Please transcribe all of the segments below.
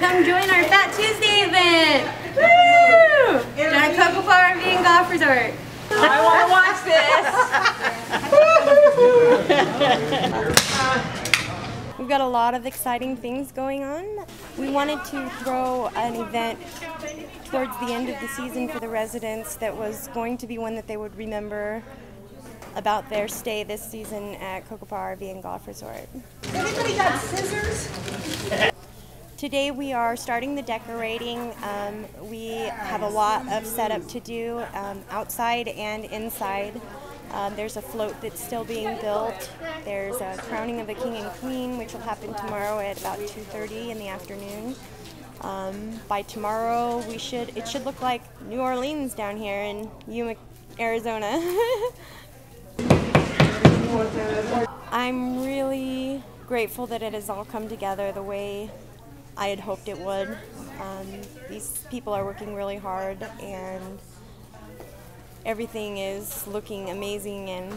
Come join our Fat Tuesday event! Woo! Down at Cocopah RV and Golf Resort. I want to watch this. We've got a lot of exciting things going on. We wanted to throw an event towards the end of the season for the residents that was going to be one that they would remember about their stay this season at Cocoa Cocopah RV and Golf Resort. Anybody got scissors? Today we are starting the decorating. Um, we have a lot of setup to do um, outside and inside. Um, there's a float that's still being built. There's a crowning of the king and queen, which will happen tomorrow at about 2:30 in the afternoon. Um, by tomorrow, we should it should look like New Orleans down here in Yuma, Arizona. I'm really grateful that it has all come together the way I had hoped it would. Um, these people are working really hard and everything is looking amazing and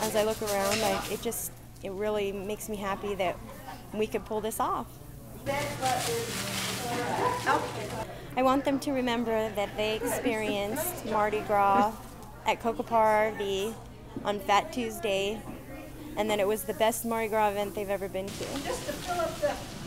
as I look around I, it just it really makes me happy that we could pull this off. I want them to remember that they experienced Mardi Gras at Cocopah RV on Fat Tuesday and that it was the best Mardi Gras event they've ever been to.